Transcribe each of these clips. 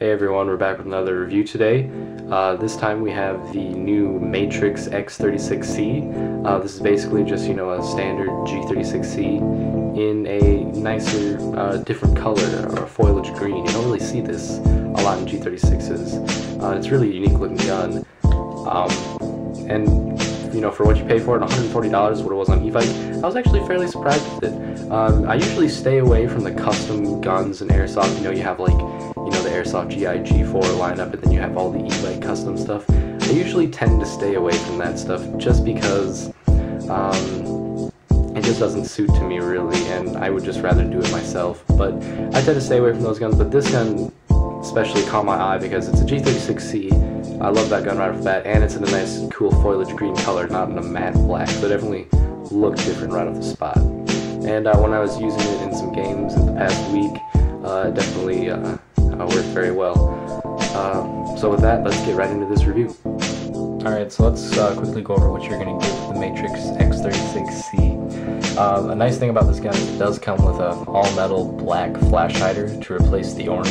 Hey everyone, we're back with another review today. Uh, this time we have the new Matrix X36C. Uh, this is basically just, you know, a standard G36C in a nicer, uh, different color, or foliage green. You don't really see this a lot in G36s. Uh, it's really a unique looking gun. Um, and you know, for what you pay for it, $140 is what it was on Evike. I was actually fairly surprised with it. Um, I usually stay away from the custom guns and airsoft. You know, you have like, you know, the airsoft GI G4 lineup, and then you have all the Evike custom stuff. I usually tend to stay away from that stuff just because um, it just doesn't suit to me really, and I would just rather do it myself. But I tend to stay away from those guns. But this gun especially caught my eye because it's a G36C I love that gun right off the bat, and it's in a nice, cool foliage green color, not in a matte black, so it definitely looked different right off the spot. And uh, when I was using it in some games in the past week, uh, it definitely uh, uh worked very well. Uh, so with that, let's get right into this review. Alright, so let's uh, quickly go over what you're going to get with the Matrix X36C. Um, a nice thing about this gun is it does come with an all-metal black flash hider to replace the orange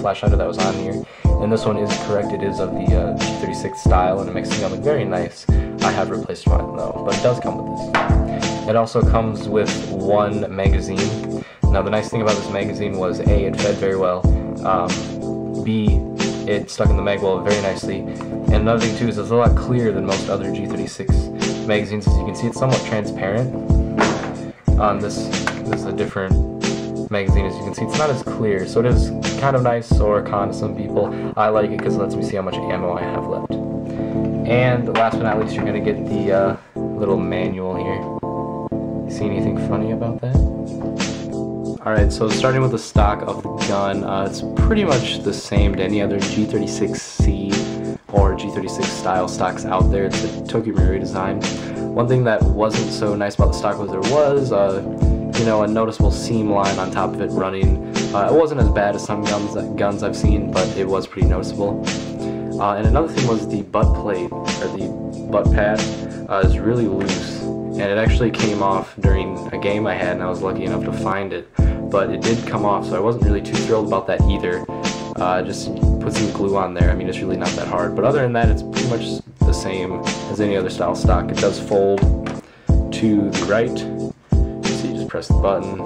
flash hider that was on here and this one is correct, it is of the uh, G36 style and it makes the gun look very nice. I have replaced mine though, but it does come with this. It also comes with one magazine. Now the nice thing about this magazine was A, it fed very well, um, B, it stuck in the mag well very nicely, and another thing too is it's a lot clearer than most other G36 magazines. As you can see, it's somewhat transparent. Um, this, this is a different magazine. As you can see it's not as clear. So it is kind of nice or con to some people. I like it because it lets me see how much ammo I have left. And last but not least you're gonna get the uh, little manual here. See anything funny about that Alright, so starting with the stock of the gun, uh, it's pretty much the same to any other G36C or G36 style stocks out there. It's a Tokyo Marui design. One thing that wasn't so nice about the stock was there was uh, you know, a noticeable seam line on top of it running. Uh, it wasn't as bad as some guns guns I've seen, but it was pretty noticeable. Uh, and another thing was the butt plate, or the butt pad, uh, is really loose. And it actually came off during a game I had, and I was lucky enough to find it. But it did come off, so I wasn't really too thrilled about that either. Uh, just put some glue on there. I mean, it's really not that hard. But other than that, it's pretty much the same as any other style stock. It does fold to the right so you just press the button.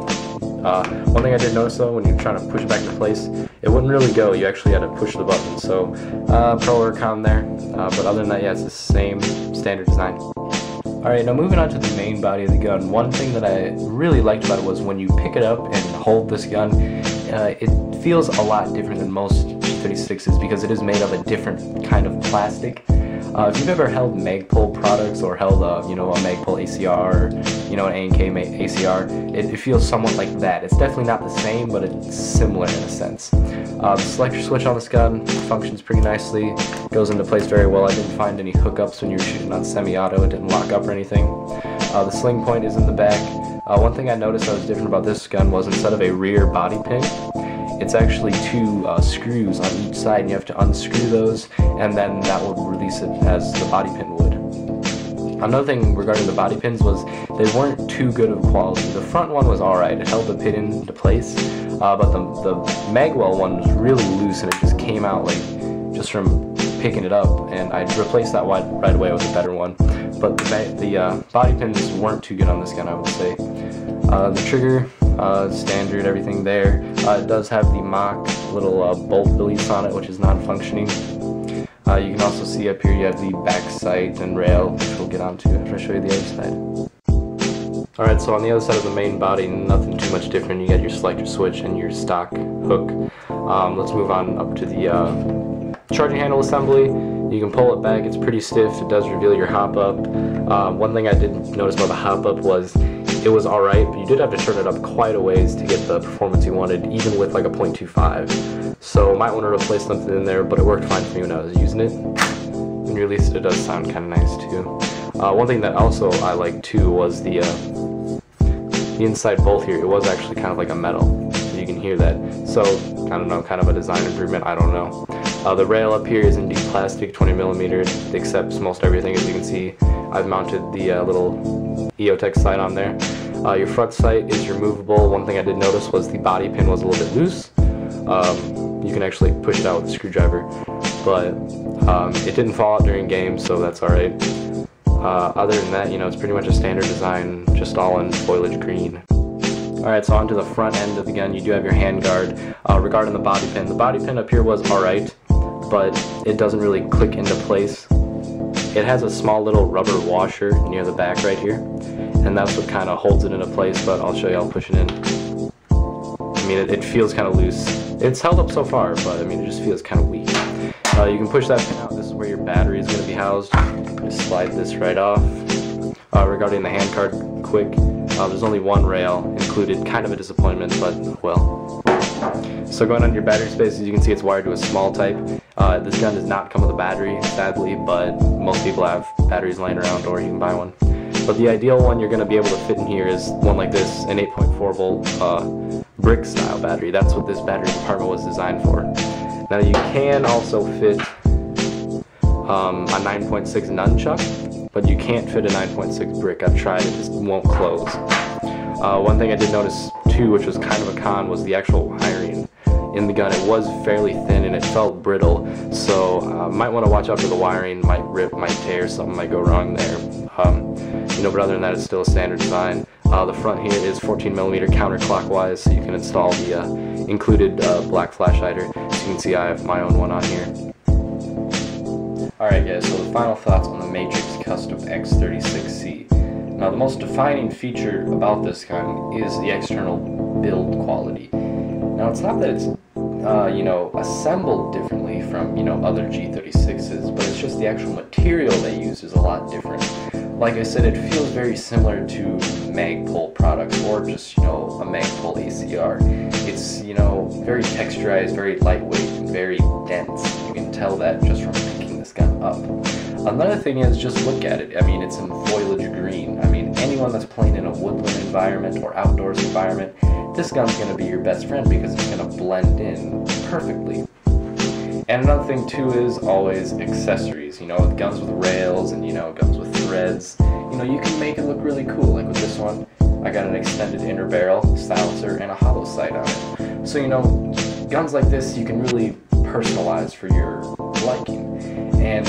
Uh, one thing I did notice though, when you're trying to push it back into place, it wouldn't really go. You actually had to push the button. So, uh, pro or con there. Uh, but other than that, yeah, it's the same standard design. Alright, now moving on to the main body of the gun. One thing that I really liked about it was when you pick it up and hold this gun, uh, it feels a lot different than most G36s because it is made of a different kind of plastic. Uh, if you've ever held Magpul products or held, uh, you know, a Magpul ACR, or, you know, an A&K ACR, it, it, feels somewhat like that. It's definitely not the same, but it's similar in a sense. Uh, the selector switch on this gun functions pretty nicely, goes into place very well. I didn't find any hookups when you were shooting on semi-auto. It didn't lock up or anything. Uh, the sling point is in the back. Uh, one thing I noticed that was different about this gun was instead of a rear body pin, it's actually two uh, screws on each side and you have to unscrew those and then that will release it as the body pin would. Another thing regarding the body pins was they weren't too good of quality. The front one was alright, it held the pin into place, uh, but the, the magwell one was really loose and it just came out like just from picking it up and I replaced that right away with a better one. But the, the uh, body pins weren't too good on this gun I would say. Uh, the trigger uh, standard, everything there. Uh, it does have the mock little uh, bolt release on it, which is non-functioning. Uh, you can also see up here you have the back sight and rail, which we'll get onto after I show you the other side. Alright, so on the other side of the main body, nothing too much different. You got your selector switch and your stock hook. Um, let's move on up to the uh, charging handle assembly. You can pull it back, it's pretty stiff, it does reveal your hop up. Uh, one thing I did notice about the hop up was it was alright, but you did have to turn it up quite a ways to get the performance you wanted, even with like a 0.25. So might want to replace something in there, but it worked fine for me when I was using it. When you release it, it does sound kind of nice too. Uh, one thing that also I liked too was the uh, the inside bolt here. It was actually kind of like a metal. You can hear that. So I don't know, kind of a design improvement. I don't know. Uh, the rail up here is indeed plastic, 20 millimeters. It accepts most everything, as you can see. I've mounted the uh, little EOTech sight on there. Uh, your front sight is removable. One thing I did notice was the body pin was a little bit loose. Um, you can actually push it out with a screwdriver. But um, it didn't fall out during game, so that's alright. Uh, other than that, you know, it's pretty much a standard design, just all in foliage green. Alright, so onto the front end of the gun, you do have your handguard. Uh, regarding the body pin, the body pin up here was alright, but it doesn't really click into place. It has a small little rubber washer near the back right here, and that's what kind of holds it into place, but I'll show you, I'll push it in. I mean, it, it feels kind of loose. It's held up so far, but I mean, it just feels kind of weak. Uh, you can push that pin out, this is where your battery is going to be housed. Just slide this right off. Uh, regarding the handguard quick, uh, there's only one rail included, kind of a disappointment, but well. So going on your battery space, as you can see it's wired to a small type. Uh, this gun does not come with a battery, sadly, but most people have batteries laying around or you can buy one. But the ideal one you're going to be able to fit in here is one like this, an 8.4 volt uh, brick style battery. That's what this battery compartment was designed for. Now you can also fit um, a 9.6 nunchuck, but you can't fit a 9.6 brick. I've tried, it just won't close. Uh, one thing I did notice too, which was kind of a con, was the actual wiring in the gun. It was fairly thin and it felt brittle, so uh, might want to watch out for the wiring. Might rip, might tear, something might go wrong there. Um, you know, but other than that, it's still a standard design. Uh, the front here is 14 millimeter counterclockwise, so you can install the uh, included uh, black flash hider. As you can see, I have my own one on here. Alright guys, so the final thoughts on the Matrix Custom X36C. Now the most defining feature about this gun is the external build quality. Now it's not that it's, uh, you know, assembled differently from, you know, other G36s, but it's just the actual material they use is a lot different. Like I said, it feels very similar to Magpul products or just, you know, a Magpul ACR. It's, you know, very texturized, very lightweight, and very dense. You can tell that just from picking this gun up. Another thing is just look at it. I mean, it's in foliage green. I mean, anyone that's playing in a woodland environment or outdoors environment, this gun's going to be your best friend because it's to blend in perfectly. And another thing too is always accessories. You know, guns with rails and you know guns with threads. You know, you can make it look really cool. Like with this one, I got an extended inner barrel, silencer, and a holo sight on it. So you know, guns like this you can really personalize for your liking. And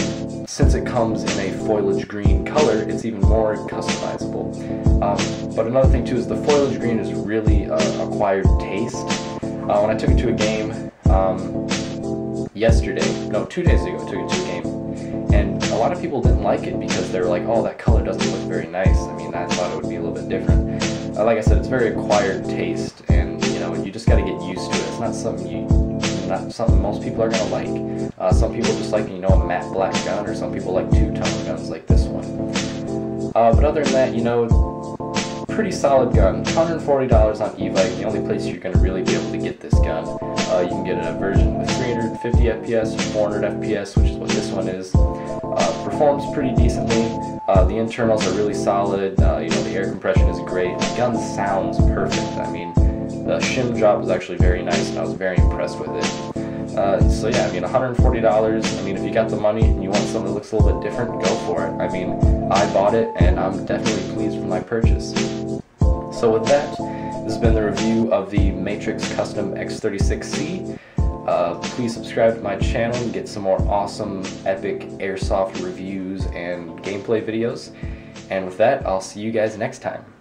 since it comes in a foliage green color, it's even more customizable. Um, but another thing too is the foliage green is really uh, acquired taste. Uh, when I took it to a game um, yesterday, no, two days ago, I took it to a game, and a lot of people didn't like it because they were like, oh, that color doesn't look very nice. I mean, I thought it would be a little bit different. Uh, like I said, it's very acquired taste, and you know, you just got to get used to it. It's not something you not something most people are gonna like. Uh, some people just like you know a matte black gun, or some people like two-tone guns like this one. Uh, but other than that, you know, pretty solid gun. $140 on Evike, the only place you're gonna really be able to get this gun. Uh, you can get a version with 350 FPS, 400 FPS, which is what this one is. Uh, performs pretty decently. Uh, the internals are really solid. Uh, you know, the air compression is great. The gun sounds perfect. I mean, the shim job was actually very nice and I was very impressed with it. Uh, so yeah, I mean $140, I mean if you got the money and you want something that looks a little bit different, go for it. I mean, I bought it and I'm definitely pleased with my purchase. So with that, this has been the review of the Matrix Custom X36C. Uh, please subscribe to my channel and get some more awesome, epic airsoft reviews and gameplay videos. And with that, I'll see you guys next time.